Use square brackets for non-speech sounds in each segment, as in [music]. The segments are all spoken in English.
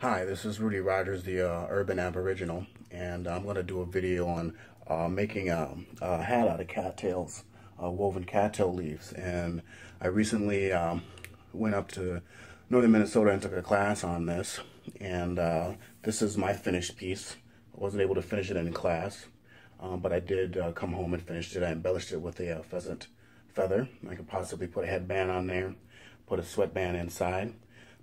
Hi, this is Rudy Rogers, the uh, Urban Aboriginal, and I'm going to do a video on uh, making a, a, hat out of cattails, uh, woven cattail leaves. And I recently um, went up to northern Minnesota and took a class on this, and uh, this is my finished piece. I wasn't able to finish it in class, um, but I did uh, come home and finished it. I embellished it with a uh, pheasant feather. I could possibly put a headband on there, put a sweatband inside.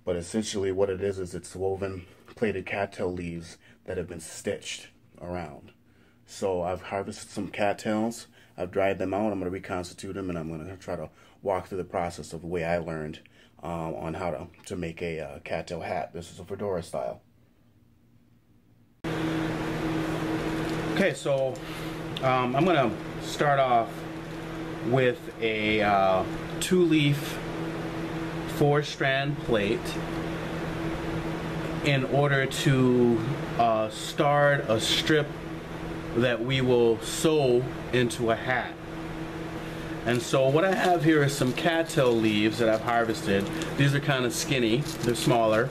But essentially what it is, is it's woven plaited cattail leaves that have been stitched around. So I've harvested some cattails, I've dried them out, I'm going to reconstitute them, and I'm going to try to walk through the process of the way I learned um, on how to, to make a uh, cattail hat. This is a fedora style. Okay, so um, I'm going to start off with a uh, two-leaf four strand plait in order to uh, start a strip that we will sew into a hat. And so what I have here is some cattail leaves that I've harvested. These are kind of skinny, they're smaller.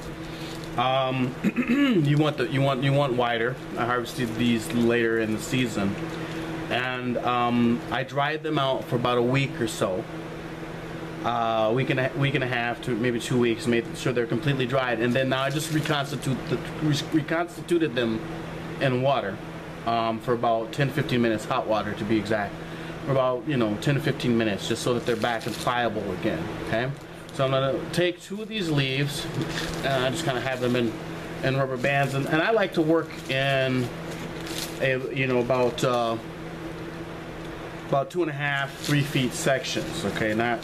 Um, [clears throat] you want the you want you want wider. I harvested these later in the season, and um, I dried them out for about a week or so uh, week and a week and a half to maybe two weeks, made sure they're completely dried, and then now I just reconstitute the, reconstituted them in water um, for about 10-15 minutes, hot water to be exact, for about you know 10 to 15 minutes, just so that they're back and pliable again. Okay, so I'm gonna take two of these leaves, and I just kind of have them in in rubber bands, and, and I like to work in a you know about. Uh, about two and a half, three feet sections, okay, not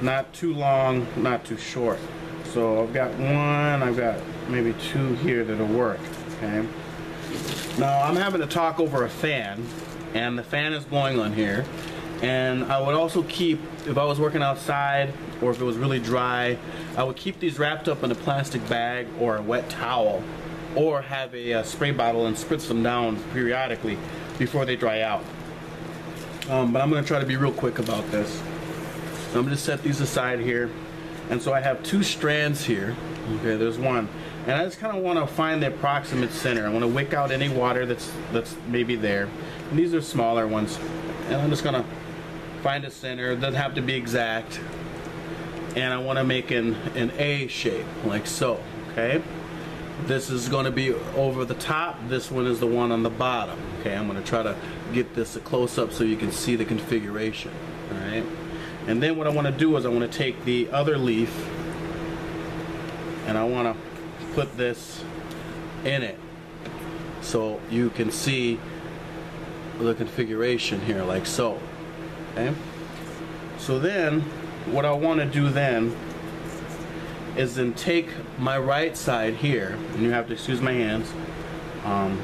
not too long, not too short. So I've got one, I've got maybe two here that'll work, okay? Now I'm having to talk over a fan, and the fan is blowing on here. And I would also keep, if I was working outside, or if it was really dry, I would keep these wrapped up in a plastic bag or a wet towel, or have a, a spray bottle and spritz them down periodically before they dry out. Um, but I'm going to try to be real quick about this. I'm going to set these aside here. And so I have two strands here. Okay, there's one. And I just kind of want to find the approximate center. I want to wick out any water that's that's maybe there. And these are smaller ones. And I'm just going to find a center. It doesn't have to be exact. And I want to make an, an A shape, like so. Okay? This is going to be over the top. This one is the one on the bottom. Okay, I'm going to try to get this a close up so you can see the configuration. All right. And then what I want to do is I want to take the other leaf and I want to put this in it so you can see the configuration here like so. Okay? So then what I want to do then is then take my right side here and you have to excuse my hands um,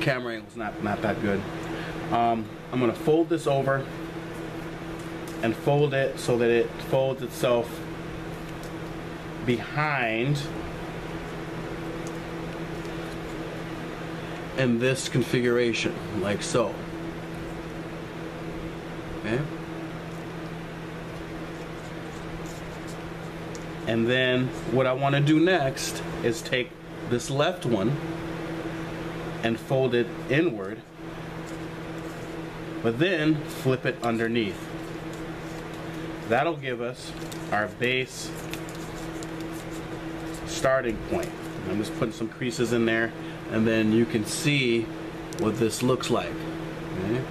camera angle's not not that good um, I'm gonna fold this over and fold it so that it folds itself behind. In this configuration like so. Okay? And then what I want to do next is take this left one and fold it inward but then flip it underneath That'll give us our base starting point. I'm just putting some creases in there and then you can see what this looks like. Okay.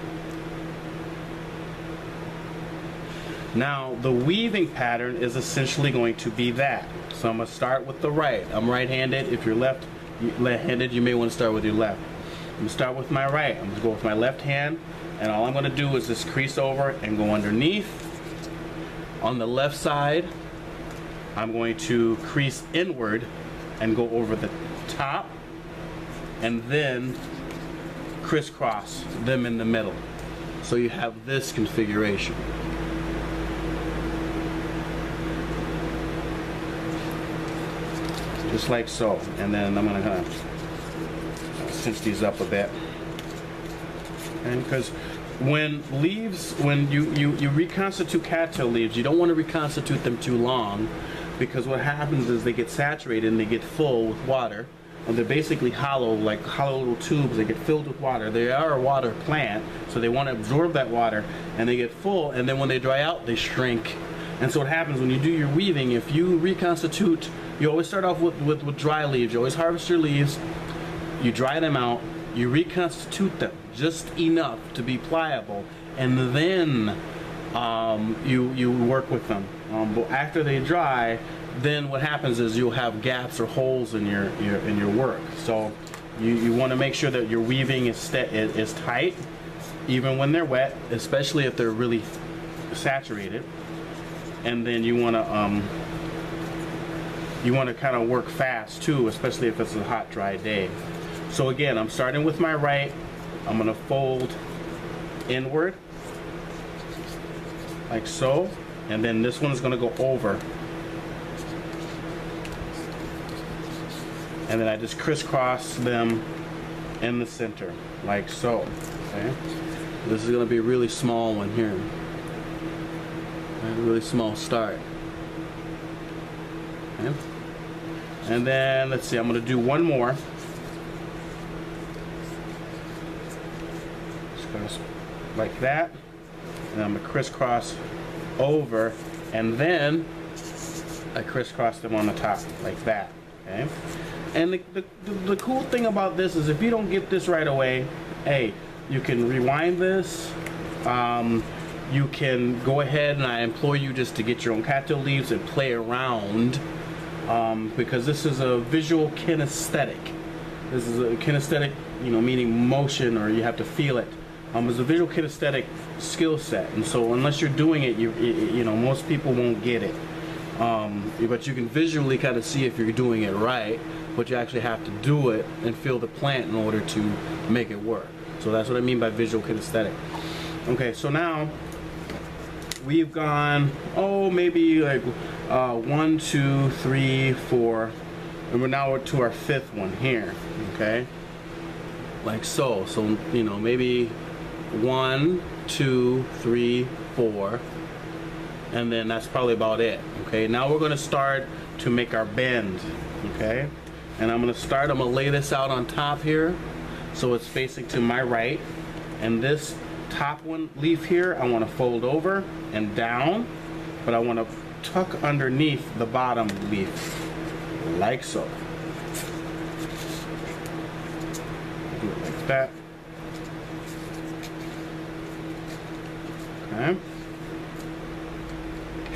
Now the weaving pattern is essentially going to be that. So I'm going to start with the right. I'm right-handed. If you're left handed you may want to start with your left. I'm going to start with my right. I'm going to go with my left hand and all I'm going to do is just crease over and go underneath on the left side, I'm going to crease inward and go over the top and then crisscross them in the middle. So you have this configuration. Just like so. And then I'm gonna kind of cinch these up a bit. And because when leaves, when you, you, you reconstitute cattail leaves, you don't want to reconstitute them too long because what happens is they get saturated and they get full with water. And they're basically hollow, like hollow little tubes. They get filled with water. They are a water plant, so they want to absorb that water, and they get full. And then when they dry out, they shrink. And so what happens when you do your weaving? If you reconstitute, you always start off with, with, with dry leaves. You always harvest your leaves. You dry them out. You reconstitute them just enough to be pliable, and then um, you you work with them. Um, but after they dry, then what happens is you'll have gaps or holes in your, your in your work. So you, you want to make sure that your weaving is, is, is tight, even when they're wet, especially if they're really saturated. And then you want to um, you want to kind of work fast too, especially if it's a hot, dry day. So again, I'm starting with my right. I'm going to fold inward like so and then this one's going to go over. And then I just crisscross them in the center like so okay? This is going to be a really small one here. A really small start. Okay. and then let's see I'm going to do one more just going to like that. And I'm going to crisscross over and then I crisscross them on the top like that okay? And the, the, the, cool thing about this is if you don't get this right away hey you can rewind this um, you can go ahead and I implore you just to get your own cattail leaves and play around um, because this is a visual kinesthetic. This is a kinesthetic you know meaning motion or you have to feel it um, it's a visual kinesthetic skill set, and so unless you're doing it, you you know most people won't get it. Um, but you can visually kind of see if you're doing it right, but you actually have to do it and feel the plant in order to make it work. So that's what I mean by visual kinesthetic. Okay, so now we've gone oh maybe like uh, one, two, three, four, and we're now to our fifth one here. Okay, like so. So you know maybe one, two, three, four, and then that's probably about it. Okay, now we're going to start to make our bend. Okay, and I'm going to start, I'm to lay this out on top here so it's facing to my right. And this top one leaf here, I want to fold over and down, but I want to tuck underneath the bottom leaf like so. Do it like that.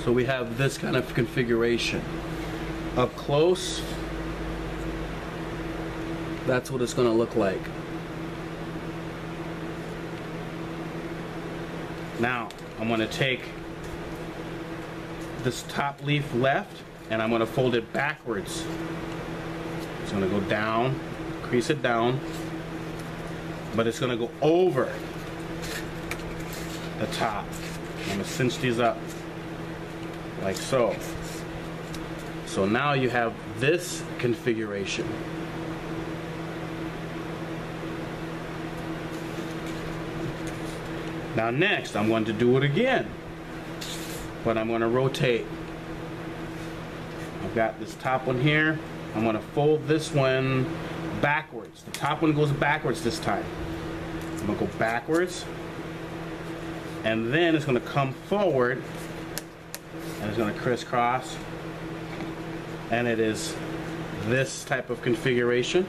So we have this kind of configuration. Up close, that's what it's going to look like. Now, I'm going to take this top leaf left and I'm going to fold it backwards. It's going to go down, crease it down, but it's going to go over the top. I'm gonna cinch these up like so. So now you have this configuration. Now next, I'm going to do it again. But I'm going to rotate. I've got this top one here. I'm going to fold this one backwards. The top one goes backwards this time. I'm going to go backwards and then it's going to come forward and it's going to crisscross and it is this type of configuration.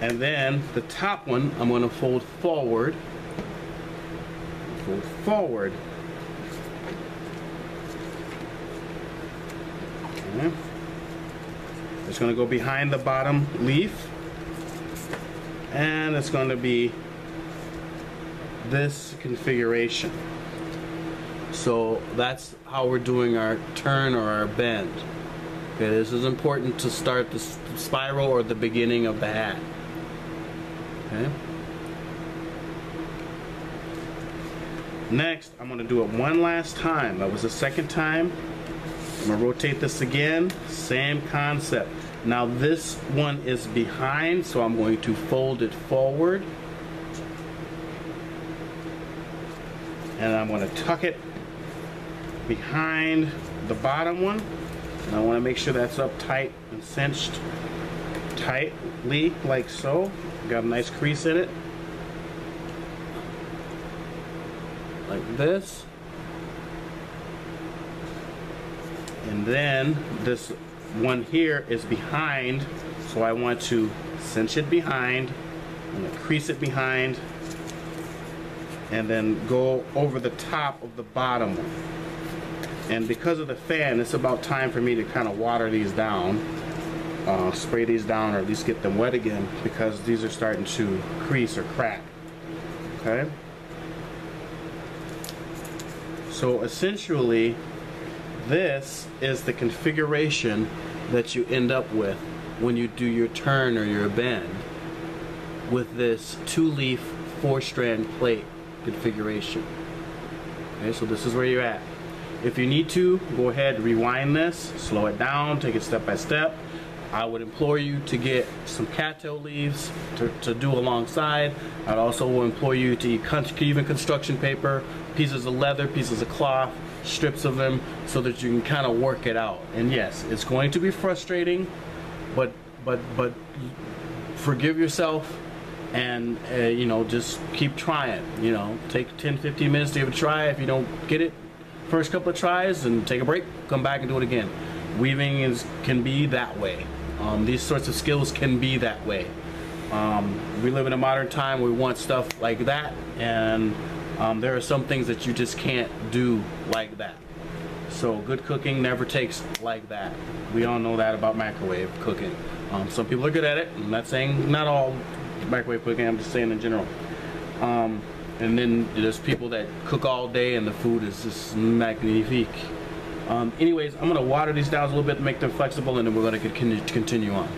And then the top one I'm going to fold forward fold forward okay. It's going to go behind the bottom leaf. And it's going to be this configuration. So that's how we're doing our turn or our bend. Okay, this is important to start the spiral or the beginning of the hat. Okay. Next, I'm going to do it one last time. That was the second time. I'm gonna rotate this again, same concept. Now this one is behind, so I'm going to fold it forward. and I'm going to tuck it behind the bottom one. And I want to make sure that's up tight and cinched tightly like so. Got a nice crease in it. Like this. And then this one here is behind, so I want to cinch it behind, and crease it behind, and then go over the top of the bottom one. And because of the fan, it's about time for me to kind of water these down, uh, spray these down, or at least get them wet again, because these are starting to crease or crack. Okay? So essentially, this is the configuration that you end up with when you do your turn or your bend with this two leaf four strand plait configuration. Okay, so this is where you're at. If you need to, go ahead, rewind this, slow it down, take it step by step. I would implore you to get some cattail leaves to, to do alongside. I'd also implore you to even construction paper, pieces of leather, pieces of cloth, strips of them, so that you can kind of work it out. And yes, it's going to be frustrating, but but but forgive yourself and uh, you know just keep trying you know. Take 10 15 minutes to give it a try. If you don't get it first couple of tries and take a break come back and do it again. Weaving is can be that way. Um, these sorts of skills can be that way. Um, we live in a modern time we want stuff like that and um, there are some things that you just can't do like that so good cooking never takes like that we all know that about microwave cooking um, some people are good at it I'm not saying not all microwave cooking. I'm just saying in general. Um, and then there's people that cook all day and the food is just magnifique. Um, anyways, I'm gonna water these down a little bit to make them flexible, and then we're gonna continue continue on.